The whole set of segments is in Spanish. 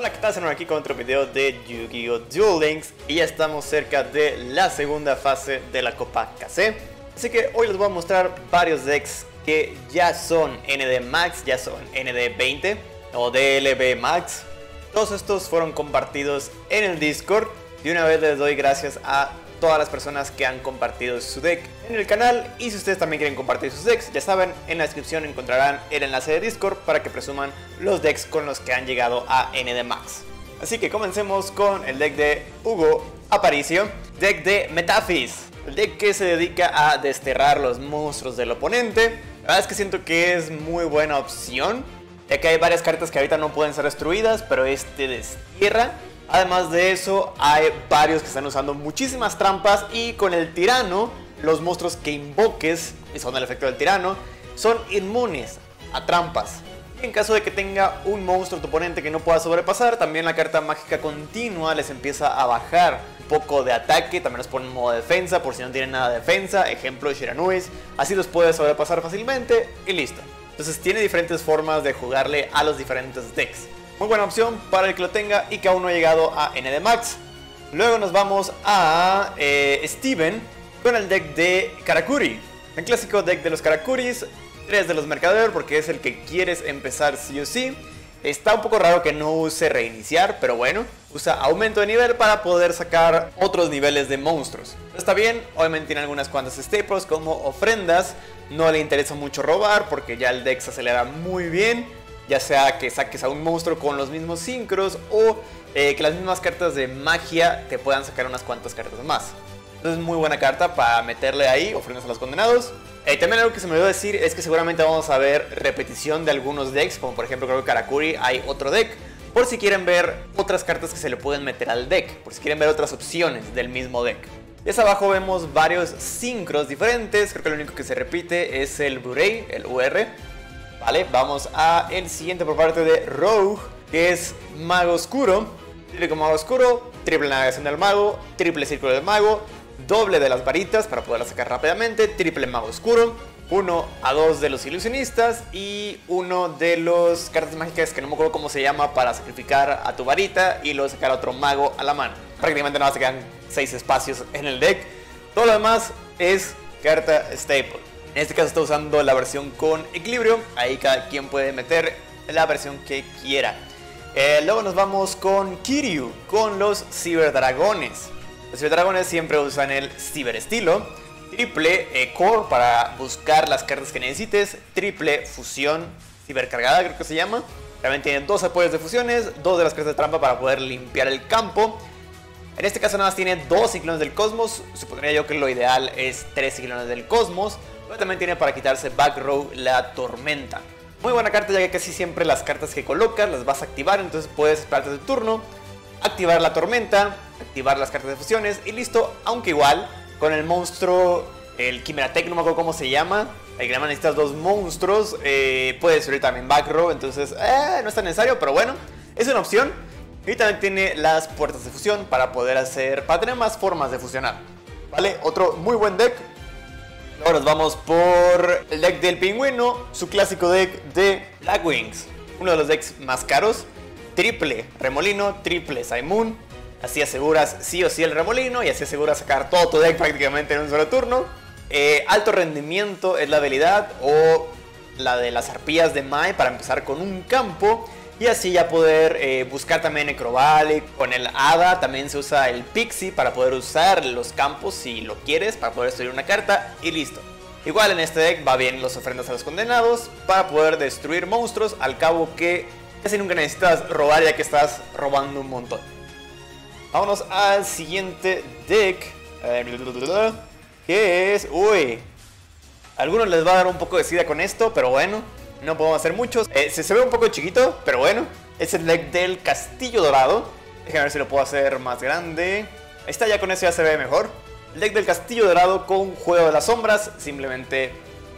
Hola, ¿qué tal? Estamos aquí con otro video de Yu-Gi-Oh! Duel Links y ya estamos cerca de la segunda fase de la Copa KC. Así que hoy les voy a mostrar varios decks que ya son ND Max, ya son ND 20 o DLB Max. Todos estos fueron compartidos en el Discord. De una vez les doy gracias a todas las personas que han compartido su deck en el canal y si ustedes también quieren compartir sus decks, ya saben, en la descripción encontrarán el enlace de Discord para que presuman los decks con los que han llegado a ND Max. Así que comencemos con el deck de Hugo Aparicio, deck de Metafis, el deck que se dedica a desterrar los monstruos del oponente. La verdad es que siento que es muy buena opción, ya que hay varias cartas que ahorita no pueden ser destruidas, pero este destierra Además de eso, hay varios que están usando muchísimas trampas y con el tirano, los monstruos que invoques, y son el efecto del tirano, son inmunes a trampas. En caso de que tenga un monstruo tu oponente que no pueda sobrepasar, también la carta mágica continua les empieza a bajar un poco de ataque, también los pone en modo defensa por si no tienen nada de defensa, ejemplo Shiranuis, así los puede sobrepasar fácilmente y listo. Entonces tiene diferentes formas de jugarle a los diferentes decks. Muy buena opción para el que lo tenga y que aún no ha llegado a ND Max. Luego nos vamos a eh, Steven con el deck de Karakuri. El clásico deck de los Karakuris, tres de los mercader porque es el que quieres empezar sí o sí. Está un poco raro que no use reiniciar, pero bueno, usa aumento de nivel para poder sacar otros niveles de monstruos. Está bien, obviamente tiene algunas cuantas staples como ofrendas, no le interesa mucho robar porque ya el deck se acelera muy bien ya sea que saques a un monstruo con los mismos sincros o eh, que las mismas cartas de magia te puedan sacar unas cuantas cartas más. Entonces muy buena carta para meterle ahí, ofrendas a los condenados. Eh, también algo que se me olvidó decir es que seguramente vamos a ver repetición de algunos decks, como por ejemplo creo que Karakuri hay otro deck, por si quieren ver otras cartas que se le pueden meter al deck, por si quieren ver otras opciones del mismo deck. Y abajo vemos varios sincros diferentes, creo que lo único que se repite es el Blu-ray, el UR, Vale, vamos a el siguiente por parte de Rogue, que es Mago Oscuro. Triple Mago Oscuro, triple navegación del mago, triple círculo del mago, doble de las varitas para poderla sacar rápidamente, triple Mago Oscuro, uno a dos de los ilusionistas y uno de los cartas mágicas que no me acuerdo cómo se llama para sacrificar a tu varita y luego sacar a otro mago a la mano. Prácticamente nada más se quedan seis espacios en el deck. Todo lo demás es carta staple. En este caso está usando la versión con equilibrio. Ahí cada quien puede meter la versión que quiera. Eh, luego nos vamos con Kiryu, con los ciberdragones. Los ciberdragones siempre usan el ciberestilo. Triple eh, core para buscar las cartas que necesites. Triple fusión cibercargada creo que se llama. También tiene dos apoyos de fusiones, dos de las cartas de trampa para poder limpiar el campo. En este caso nada más tiene dos ciclones del cosmos. Supondría yo que lo ideal es tres ciclones del cosmos. Pero también tiene para quitarse back row la tormenta. Muy buena carta ya que casi siempre las cartas que colocas las vas a activar, entonces puedes esperarte tu turno, activar la tormenta, activar las cartas de fusiones y listo, aunque igual con el monstruo, el Tech, no me acuerdo cómo se llama, el que necesitas dos monstruos, eh, puedes subir también back row, entonces eh, no es tan necesario, pero bueno, es una opción. Y también tiene las puertas de fusión para poder hacer, para tener más formas de fusionar. ¿Vale? Otro muy buen deck, Ahora nos vamos por el deck del pingüino, su clásico deck de Blackwings. Uno de los decks más caros. Triple remolino, triple Saimun. Así aseguras sí o sí el remolino y así aseguras sacar todo tu deck prácticamente en un solo turno. Eh, alto rendimiento es la habilidad o la de las arpías de Mai para empezar con un campo. Y así ya poder eh, buscar también Necrovalic. Con el Hada también se usa el Pixie para poder usar los campos si lo quieres, para poder destruir una carta y listo. Igual en este deck va bien los ofrendas a los condenados para poder destruir monstruos al cabo que casi nunca necesitas robar ya que estás robando un montón. Vámonos al siguiente deck. Que es... Uy. A algunos les va a dar un poco de sida con esto, pero bueno. No podemos hacer muchos. Eh, se, ve un poco chiquito, pero bueno. Es el deck del Castillo Dorado. Déjame ver si lo puedo hacer más grande. Está, ya con eso ya se ve mejor. Deck del Castillo Dorado con Juego de las Sombras. Simplemente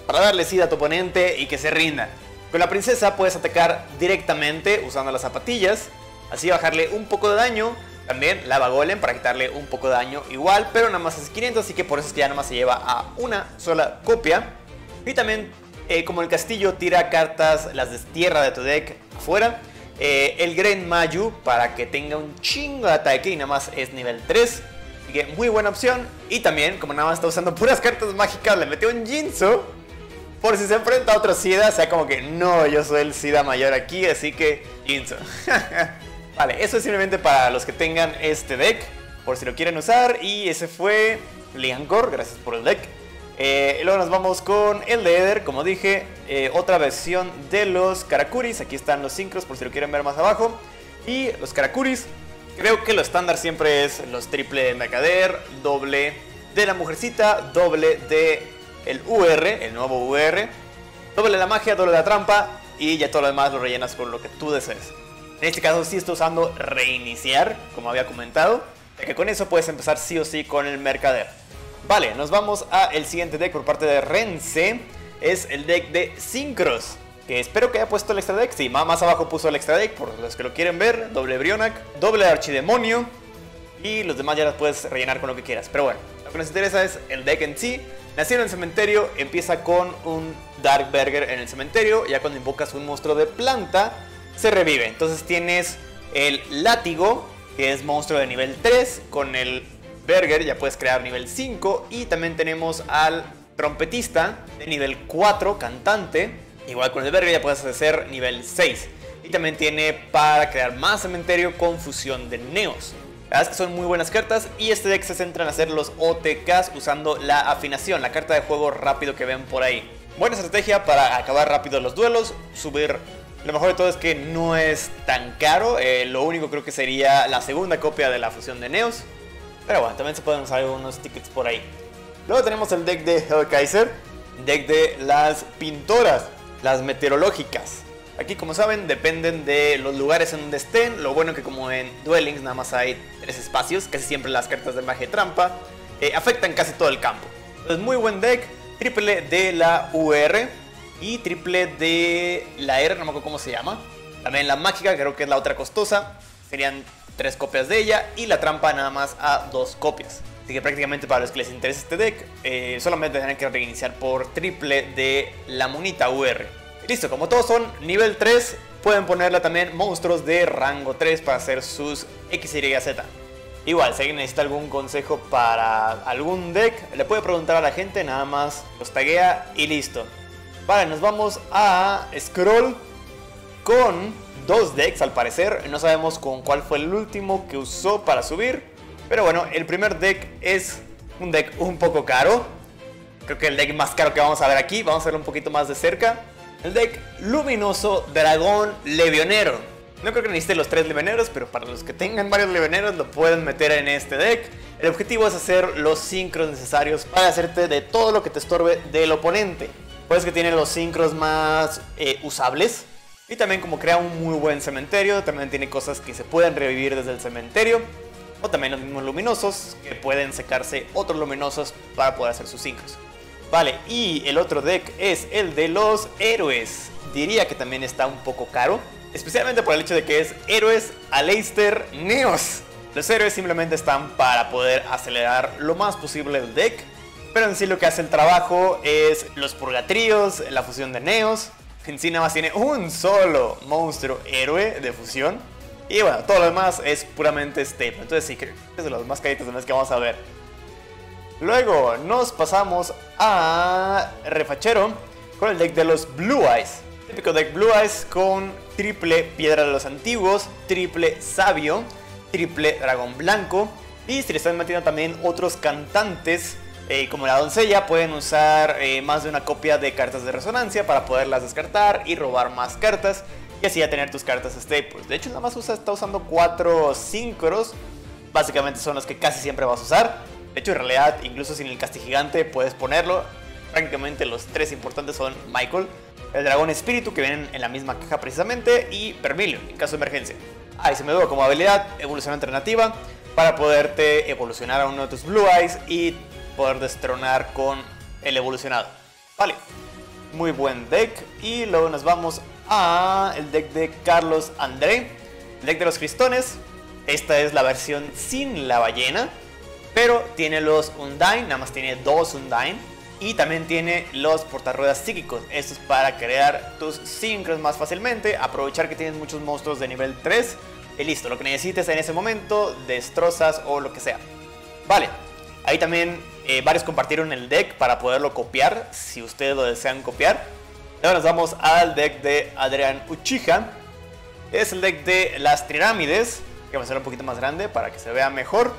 para darle sida a tu oponente y que se rinda. Con la princesa puedes atacar directamente usando las zapatillas. Así bajarle un poco de daño. También Lava Golem para quitarle un poco de daño igual, pero nada más es 500, así que por eso es que ya nada más se lleva a una sola copia. Y también eh, como el castillo tira cartas, las destierra de tu deck afuera. Eh, el Gren Mayu para que tenga un chingo de ataque y nada más es nivel 3. Así que muy buena opción. Y también, como nada más está usando puras cartas mágicas, le metió un Jinzo. Por si se enfrenta a otro Sida, sea como que no, yo soy el Sida mayor aquí, así que Jinzo. vale, eso es simplemente para los que tengan este deck, por si lo quieren usar. Y ese fue Liancor, gracias por el deck. Eh, luego nos vamos con el de Eder, como dije, eh, otra versión de los Karakuris. Aquí están los sincros por si lo quieren ver más abajo. Y los Karakuris, creo que lo estándar siempre es los triple de Mercader, doble de la mujercita, doble de el UR, el nuevo UR, doble la magia, doble la trampa y ya todo lo demás lo rellenas con lo que tú desees. En este caso sí estoy usando reiniciar, como había comentado, ya que con eso puedes empezar sí o sí con el Mercader. Vale, nos vamos a el siguiente deck por parte de Rense. Es el deck de Synchros. Que espero que haya puesto el extra deck. Sí, más abajo puso el extra deck por los que lo quieren ver. Doble Brionac, doble Archidemonio. Y los demás ya los puedes rellenar con lo que quieras. Pero bueno, lo que nos interesa es el deck en sí. Nacido en el cementerio, empieza con un Dark Burger en el cementerio. Ya cuando invocas un monstruo de planta, se revive. Entonces tienes el látigo, que es monstruo de nivel 3, con el Berger ya puedes crear nivel 5 y también tenemos al trompetista de nivel 4, cantante. Igual con el Berger ya puedes hacer nivel 6. Y también tiene para crear más cementerio con fusión de neos. La verdad es que son muy buenas cartas y este deck se centra en hacer los OTKs usando la afinación, la carta de juego rápido que ven por ahí. Buena estrategia para acabar rápido los duelos, subir... Lo mejor de todo es que no es tan caro, eh, lo único creo que sería la segunda copia de la fusión de Neos. Pero bueno, también se pueden usar algunos tickets por ahí. Luego tenemos el deck de Hellkaiser, deck de las pintoras, las meteorológicas. Aquí como saben dependen de los lugares en donde estén. Lo bueno que como en Dwellings nada más hay tres espacios, casi siempre las cartas de magia trampa, eh, afectan casi todo el campo. Entonces muy buen deck, triple de la UR y triple de la R, no me acuerdo cómo se llama. También la mágica, creo que es la otra costosa. Serían tres copias de ella y la trampa nada más a dos copias. Así que prácticamente para los que les interesa este deck, eh, solamente tendrán que reiniciar por triple de la monita UR. listo, como todos son nivel 3, pueden ponerla también monstruos de rango 3 para hacer sus XYZ. Igual, si alguien necesita algún consejo para algún deck, le puede preguntar a la gente, nada más los taguea y listo. Vale, nos vamos a Scroll con dos decks al parecer. No sabemos con cuál fue el último que usó para subir. Pero bueno, el primer deck es un deck un poco caro. Creo que el deck más caro que vamos a ver aquí. Vamos a verlo un poquito más de cerca. El deck Luminoso Dragón Levionero. No creo que necesite los tres Levioneros, pero para los que tengan varios Levioneros lo pueden meter en este deck. El objetivo es hacer los sincros necesarios para hacerte de todo lo que te estorbe del oponente. Pues que tiene los sincros más eh, usables, y también como crea un muy buen cementerio, también tiene cosas que se pueden revivir desde el cementerio. O también los mismos luminosos, que pueden secarse otros luminosos para poder hacer sus sincros. Vale, y el otro deck es el de los héroes. Diría que también está un poco caro. Especialmente por el hecho de que es héroes Aleister Neos. Los héroes simplemente están para poder acelerar lo más posible el deck. Pero en sí lo que hace el trabajo es los purgatrios, la fusión de Neos, en sí nada más tiene un solo monstruo héroe de fusión. Y bueno, todo lo demás es puramente staple. Entonces sí, que es de los más caritos de los que vamos a ver. Luego nos pasamos a Refachero con el deck de los Blue Eyes. Típico deck Blue Eyes con triple Piedra de los Antiguos, triple Sabio, triple Dragón Blanco. Y si le están metiendo también otros cantantes eh, como la doncella, pueden usar eh, más de una copia de cartas de resonancia para poderlas descartar y robar más cartas. Y así ya tener tus cartas staples. De hecho, nada más usa, está usando cuatro síncros. Básicamente son los que casi siempre vas a usar. De hecho, en realidad, incluso sin el castigigante puedes ponerlo. Prácticamente los tres importantes son Michael, el dragón espíritu que vienen en la misma caja precisamente y Vermilion en caso de emergencia. Ahí se me dio como habilidad evolución alternativa para poderte evolucionar a uno de tus Blue Eyes y poder destronar con el evolucionado. Vale, muy buen deck. Y luego nos vamos a el deck de Carlos André, el deck de los Cristones. Esta es la versión sin la ballena, pero tiene los Undyne, nada más tiene dos Undyne. Y también tiene los portarruedas psíquicos. Esto es para crear tus sincros más fácilmente. Aprovechar que tienes muchos monstruos de nivel 3. Y listo, lo que necesites en ese momento, destrozas o lo que sea. Vale, ahí también eh, varios compartieron el deck para poderlo copiar, si ustedes lo desean copiar. Ahora nos vamos al deck de Adrián Uchiha. Es el deck de las Tirámides, que va a ser un poquito más grande para que se vea mejor.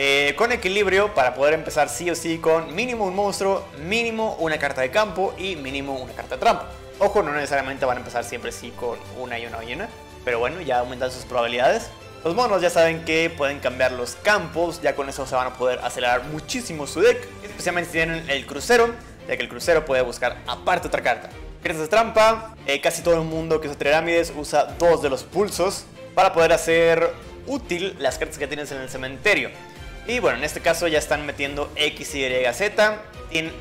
Eh, con equilibrio para poder empezar sí o sí con mínimo un monstruo, mínimo una carta de campo y mínimo una carta de trampa. Ojo, no necesariamente van a empezar siempre sí con una y una y una, pero bueno, ya aumentan sus probabilidades. Los monos ya saben que pueden cambiar los campos, ya con eso se van a poder acelerar muchísimo su deck, especialmente si tienen el crucero, ya que el crucero puede buscar aparte otra carta. Cartas de trampa, eh, casi todo el mundo que usa Tirámides usa dos de los pulsos para poder hacer útil las cartas que tienes en el cementerio. Y bueno, en este caso ya están metiendo X, Y, Z.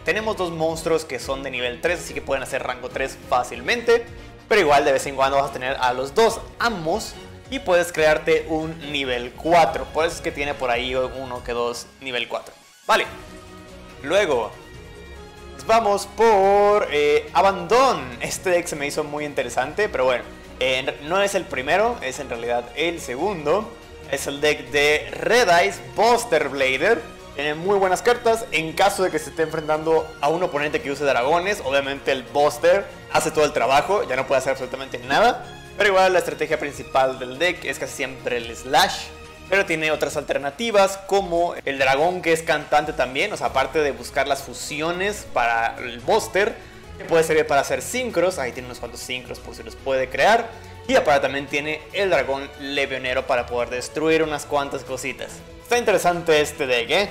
tenemos dos monstruos que son de nivel 3, así que pueden hacer rango 3 fácilmente. Pero igual de vez en cuando vas a tener a los dos amos y puedes crearte un nivel 4. Por eso es que tiene por ahí uno que dos nivel 4. Vale. Luego, vamos por eh, Abandon. Este deck se me hizo muy interesante, pero bueno, no es el primero, es en realidad el segundo es el deck de Red Eyes Buster Blader. Tiene muy buenas cartas. En caso de que se esté enfrentando a un oponente que use dragones, obviamente el Buster hace todo el trabajo, ya no puede hacer absolutamente nada. Pero igual la estrategia principal del deck es casi siempre el Slash. Pero tiene otras alternativas como el dragón que es cantante también. O sea, aparte de buscar las fusiones para el Buster, que puede servir para hacer sincros. Ahí tiene unos cuantos sincros por si los puede crear. Y aparte también tiene el dragón levionero para poder destruir unas cuantas cositas. Está interesante este deck, ¿eh?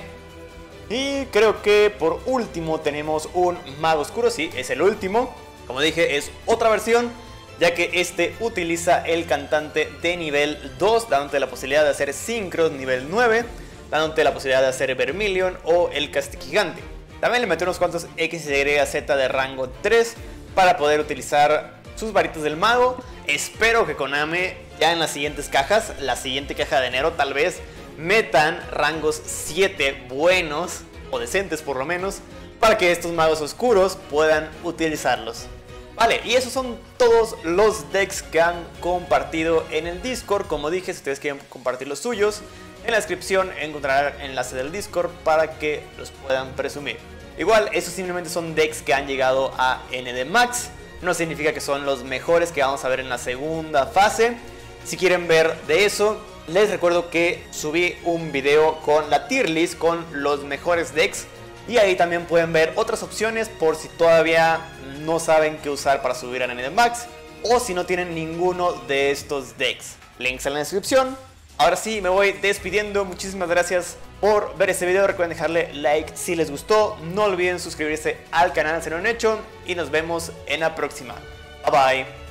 Y creo que por último tenemos un mago oscuro, sí, es el último. Como dije, es otra versión, ya que este utiliza el cantante de nivel 2, dándote la posibilidad de hacer Synchro nivel 9, dándote la posibilidad de hacer Vermilion o el Castillo Gigante. También le metió unos cuantos X, Y, Z de rango 3 para poder utilizar sus varitas del mago. Espero que Konami ya en las siguientes cajas, la siguiente caja de enero tal vez, metan rangos 7 buenos o decentes por lo menos para que estos magos oscuros puedan utilizarlos. Vale, y esos son todos los decks que han compartido en el Discord. Como dije, si ustedes quieren compartir los suyos, en la descripción encontrarán enlace del Discord para que los puedan presumir. Igual, esos simplemente son decks que han llegado a ND Max no significa que son los mejores que vamos a ver en la segunda fase. Si quieren ver de eso, les recuerdo que subí un video con la tier list con los mejores decks. Y ahí también pueden ver otras opciones por si todavía no saben qué usar para subir a Nene Max. O si no tienen ninguno de estos decks. Links en la descripción. Ahora sí, me voy despidiendo. Muchísimas gracias por ver este video. Recuerden dejarle like si les gustó. No olviden suscribirse al canal si no lo han hecho. Y nos vemos en la próxima. Bye bye.